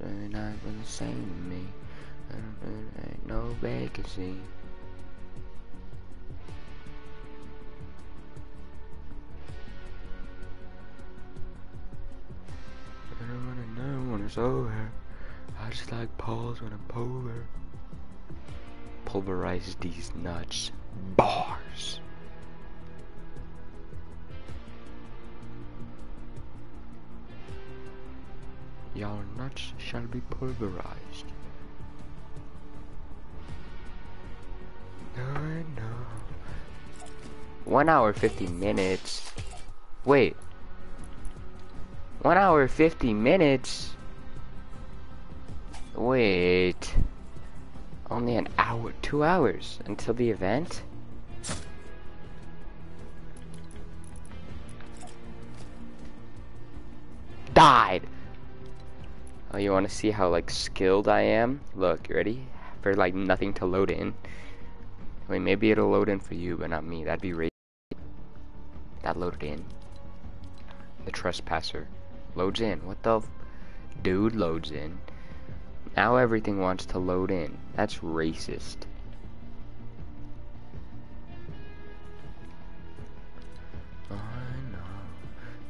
Very not same to me. Ain't no vacancy. I don't wanna know when it's over. I just like pause when I'm polar. Pulverize these nuts. Bars. Your nuts shall be pulverized. No, no. One hour fifty minutes. Wait. One hour fifty minutes. Wait. Only an hour, two hours until the event? Died! Oh, you want to see how, like, skilled I am? Look, you ready? For, like, nothing to load in. I mean, maybe it'll load in for you, but not me. That'd be great. That loaded in. The trespasser. Loads in. What the... Dude loads in. Now everything wants to load in. That's racist. I know.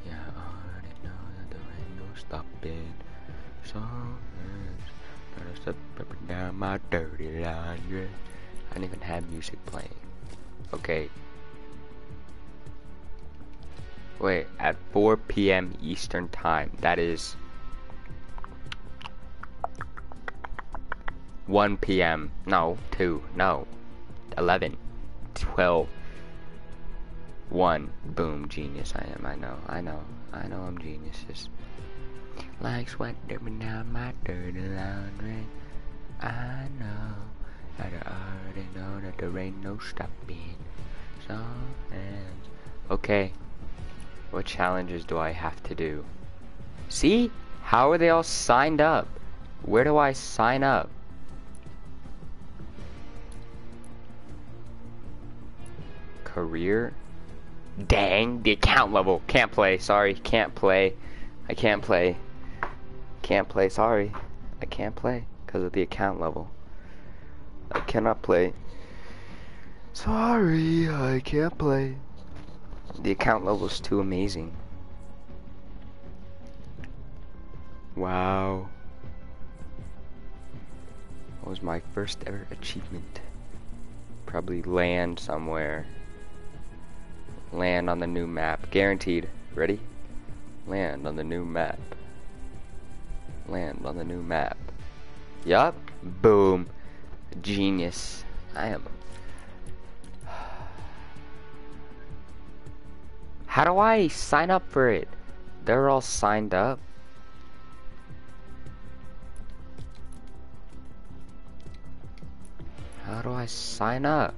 Yeah, I already know that there ain't no stopping. So, gotta step up and down my dirty laundry. I don't even have music playing. Okay. Wait, at 4 p.m. Eastern Time. That is 1 p.m. No, 2. No. 11. 12. 1. Boom, genius I am. I know. I know. I know I'm geniuses. Like sweat dripping down my dirty laundry. I know. that I already know that there ain't no stopping. So, and okay. What challenges do I have to do? See? How are they all signed up? Where do I sign up? Career? Dang, the account level. Can't play, sorry, can't play. I can't play. Can't play, sorry. I can't play because of the account level. I cannot play. Sorry, I can't play. The account level is too amazing. Wow. What was my first ever achievement. Probably land somewhere. Land on the new map. Guaranteed. Ready? Land on the new map. Land on the new map. Yup. Boom. Genius. I am. How do I sign up for it? They're all signed up. How do I sign up?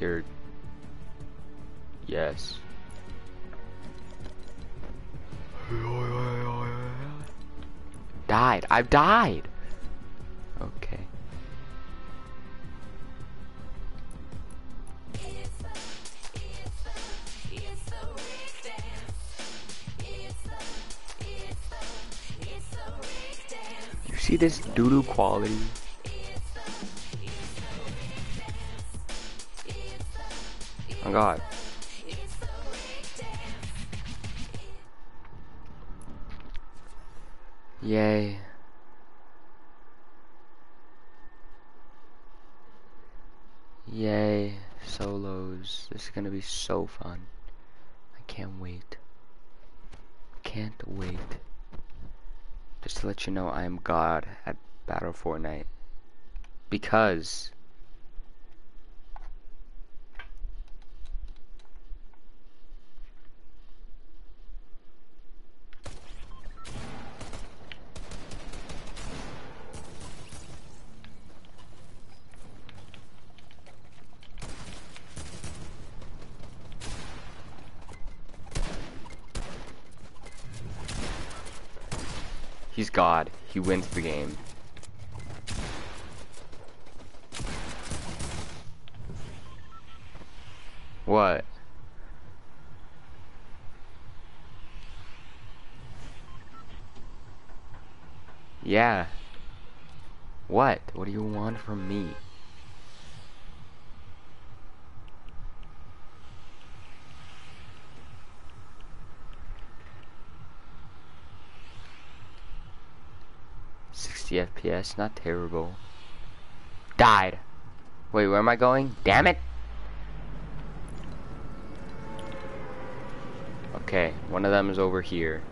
You're... Yes. Died. I've died. Okay. You see this doo-doo quality? Oh god. Yay. Yay. Solos. This is gonna be so fun. I can't wait. Can't wait. Just to let you know, I am God at Battle Fortnite. Because god, he wins the game. What? Yeah. What? What do you want from me? FPS, not terrible. Died. Wait, where am I going? Damn it! Okay, one of them is over here.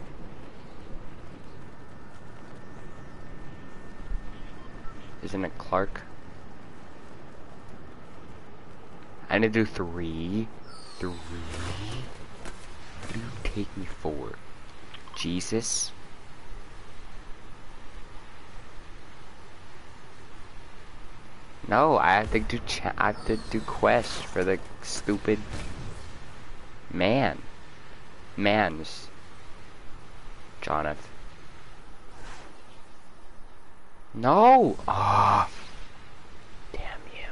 Isn't it Clark? I need to do three. Three. Take me for? Jesus? No, I have to do I have to do quests for the stupid man. Mans. Jonathan. No! Ah! Oh, damn you.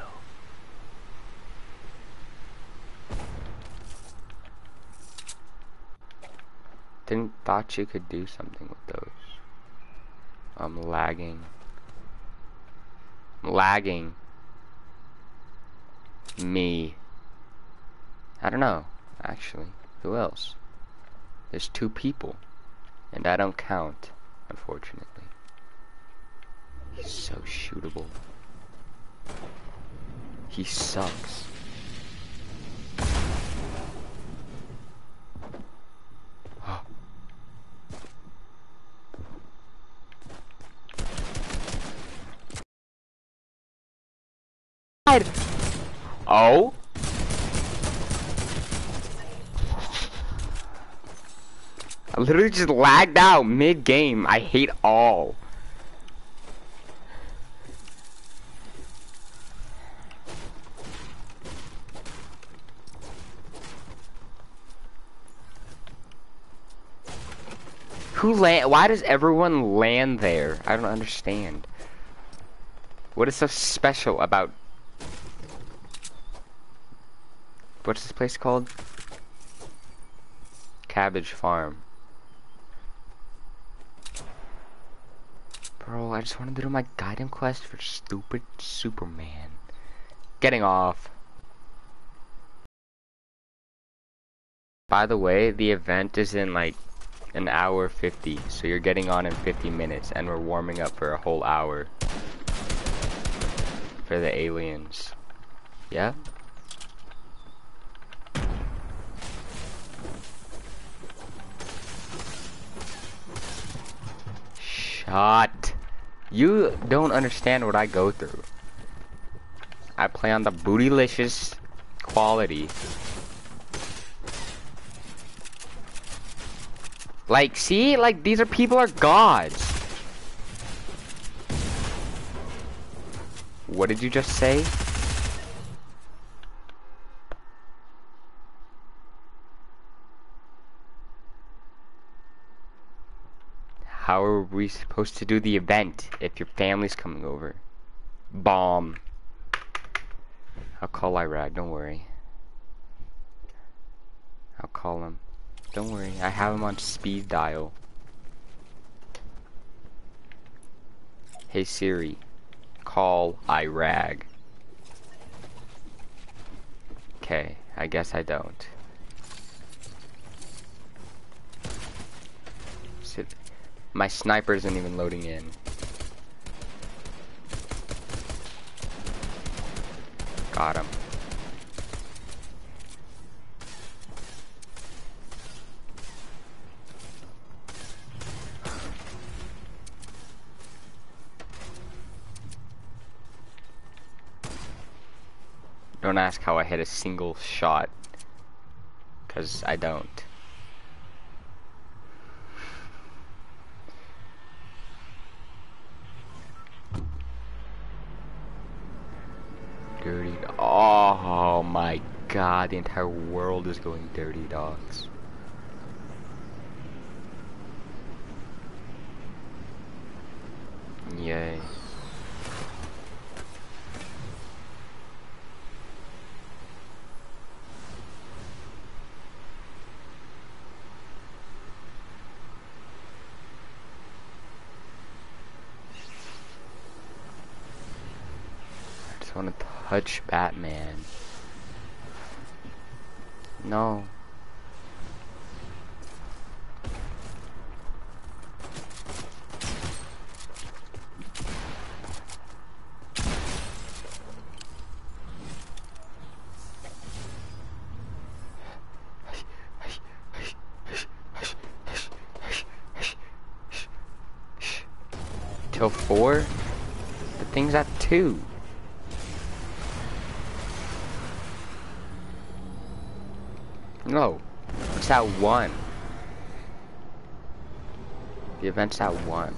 Didn't thought you could do something with those. I'm lagging. I'm lagging. Me. I don't know, actually. Who else? There's two people. And I don't count, unfortunately. He's so shootable. He sucks. Oh? I literally just lagged out mid-game. I hate all. Who land? Why does everyone land there? I don't understand. What is so special about... What's this place called? Cabbage Farm. Bro, I just wanted to do my guiding quest for stupid Superman. Getting off. By the way, the event is in like an hour 50, so you're getting on in 50 minutes, and we're warming up for a whole hour. For the aliens. Yeah? Shut. You don't understand what I go through. I play on the bootylicious quality. Like, see? Like, these are people are gods. What did you just say? How are we supposed to do the event if your family's coming over? Bomb. I'll call Iraq, don't worry. I'll call him. Don't worry, I have him on speed dial. Hey Siri, call Irag. Okay, I guess I don't. Sit. My sniper isn't even loading in. Got him. Don't ask how I hit a single shot. Because I don't. God, the entire world is going Dirty Docks. Yay. I just want to touch Batman. No. Till four? The thing's at two. No. It's at one. The event's at one.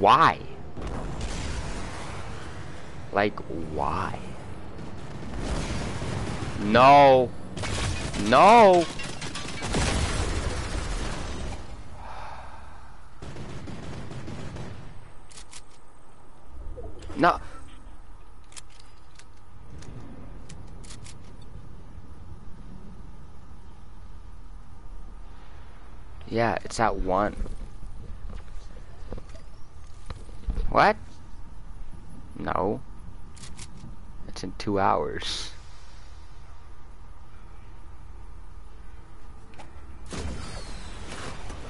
Why? Like, why? No. No. No. Yeah, it's at one. What? No. It's in two hours.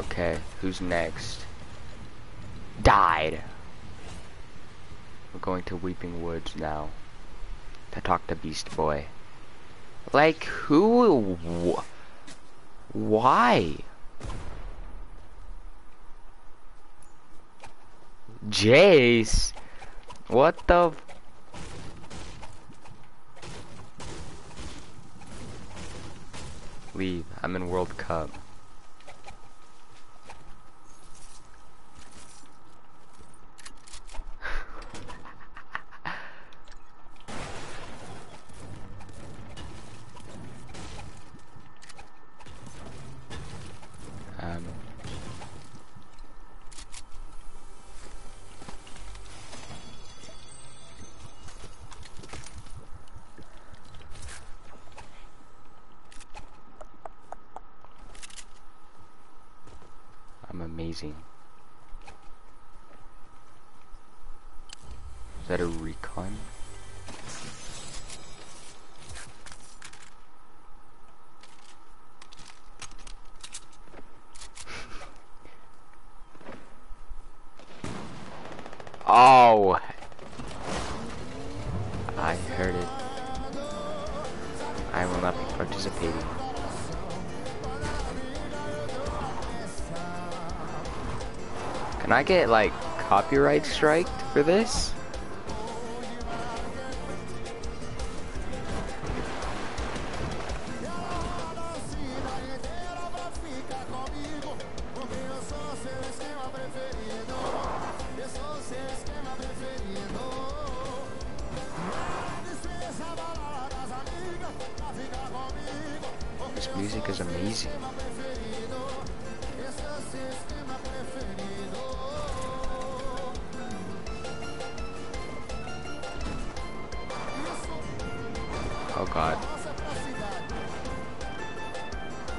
Okay, who's next? Died. We're going to Weeping Woods now. To talk to Beast Boy. Like, who? Wh why? Jace? What the? Leave. I'm in World Cup. um. I'm amazing. Is that a recon? Oh! I heard it. I will not be participating. Can I get like copyright striked for this?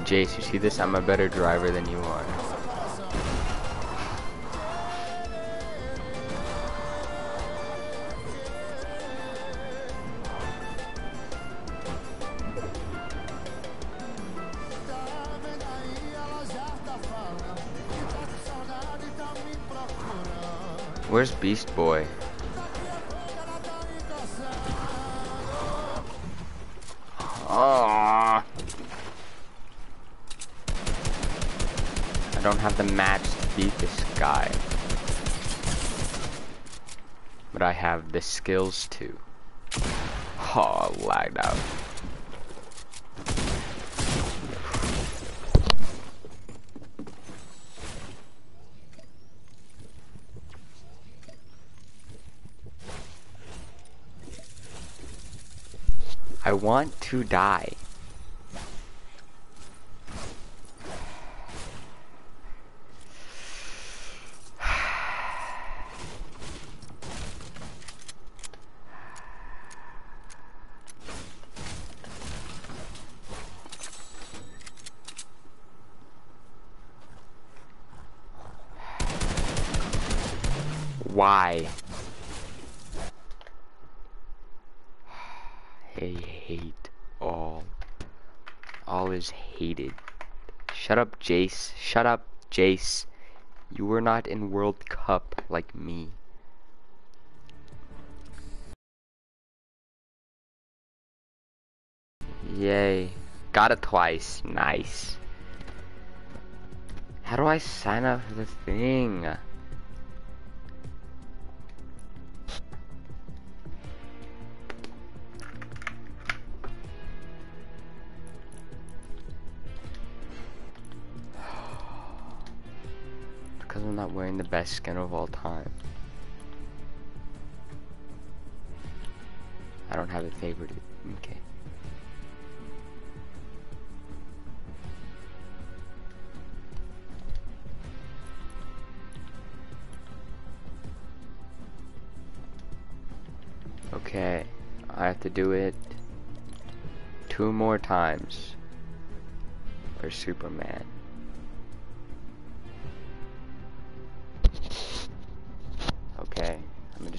Jace, you see this? I'm a better driver than you are. Where's Beast Boy? Have the match to beat this guy. But I have the skills to. Oh, lagged out. I want to die. Why? I hate all. All is hated. Shut up, Jace. Shut up, Jace. You were not in World Cup like me. Yay. Got it twice. Nice. How do I sign up for the thing? I'm not wearing the best skin of all time. I don't have a favored. Okay. Okay, I have to do it two more times for Superman.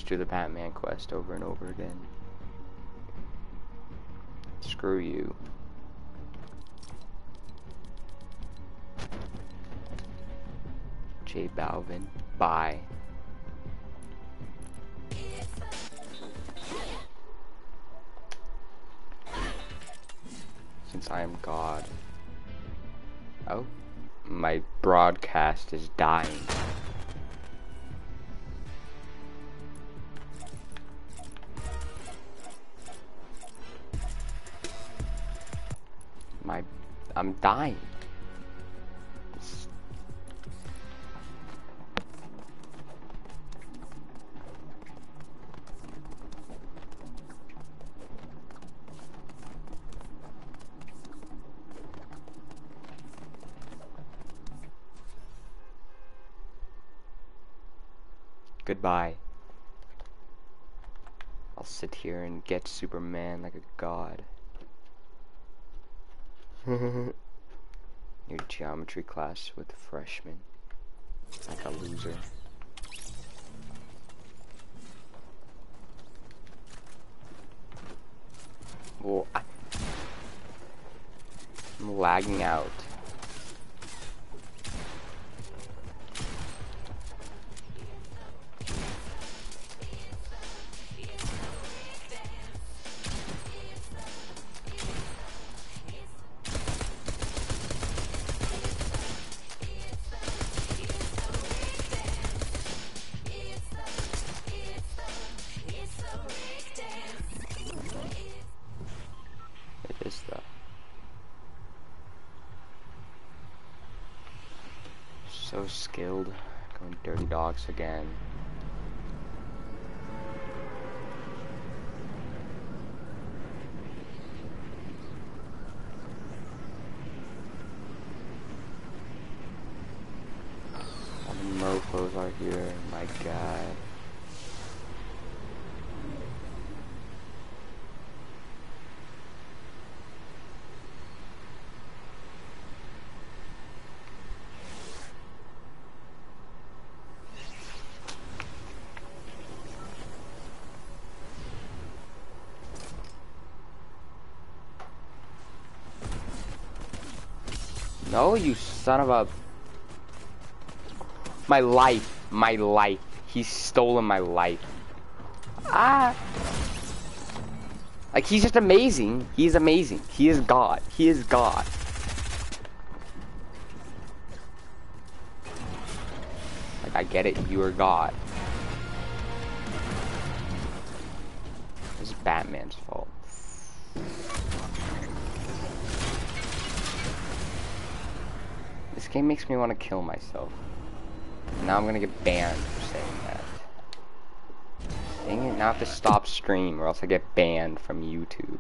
Do the Batman quest over and over again. Screw you. J Balvin. Bye. Since I am God. Oh, my broadcast is dying. Dying. Goodbye. I'll sit here and get Superman like a god. Your geometry class with freshmen. Like a loser. Well, I I'm lagging out. Skilled. Going Dirty Docks again. All the mofos are here, my god. No, you son of a... My life. My life. He's stolen my life. Ah! Like, he's just amazing. He's amazing. He is God. He is God. Like, I get it. You are God. Is Batman's fault. This game makes me want to kill myself. Now I'm gonna get banned for saying that. Dang it, now I have to stop stream or else I get banned from YouTube.